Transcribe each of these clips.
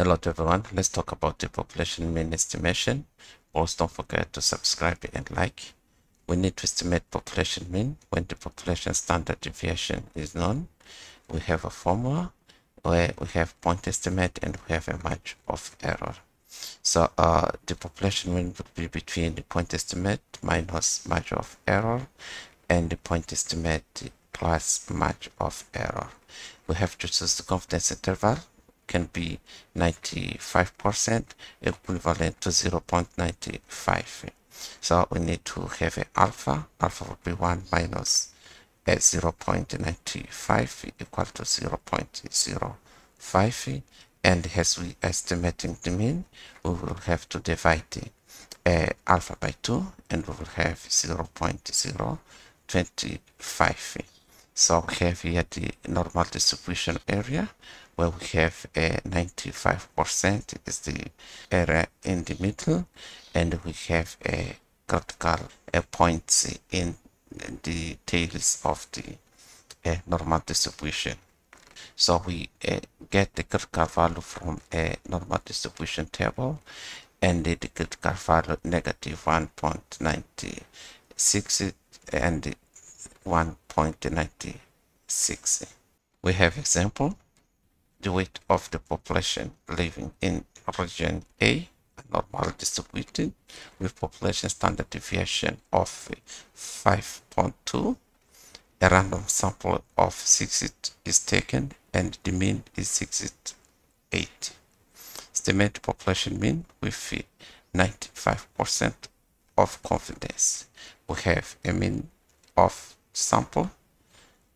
Hello to everyone. Let's talk about the population mean estimation. Also, don't forget to subscribe and like. We need to estimate population mean when the population standard deviation is known. We have a formula where we have point estimate and we have a margin of error. So uh, the population mean would be between the point estimate minus margin of error and the point estimate plus margin of error. We have to choose the confidence interval can be 95% equivalent to 0.95 so we need to have a alpha. Alpha would be 1 minus a 0.95 equal to 0.05 and as we estimating the mean we will have to divide uh, alpha by 2 and we will have 0.025 so we have here the normal distribution area where we have a 95% is the area in the middle and we have a critical a points in the tails of the uh, normal distribution. So we uh, get the critical value from a normal distribution table and the critical value negative 1.96 and 1.96. We have example the weight of the population living in region A normally distributed with population standard deviation of 5.2 a random sample of 60 is taken and the mean is 68 estimate population mean with 95% of confidence. We have a mean of sample.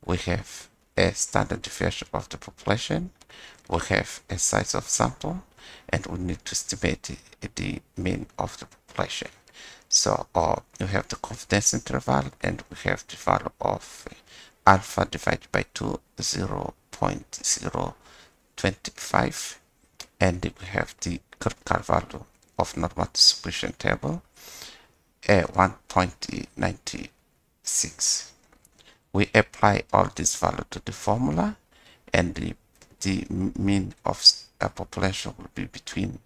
We have a standard deviation of the population. We have a size of sample and we need to estimate the mean of the population. So uh, we have the confidence interval and we have the value of alpha divided by 2 0 0.025 and we have the critical value of normal distribution table uh, 1.96 we apply all this value to the formula and the, the mean of a population will be between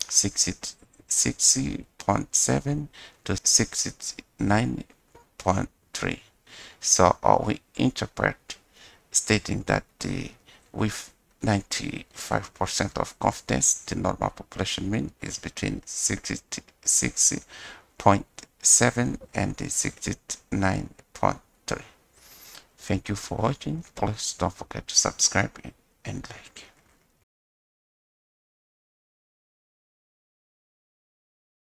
60.7 to 69.3 so uh, we interpret stating that the with 95% of confidence the normal population mean is between 66.7 and 69.3 Thank you for watching. Please don't forget to subscribe and like.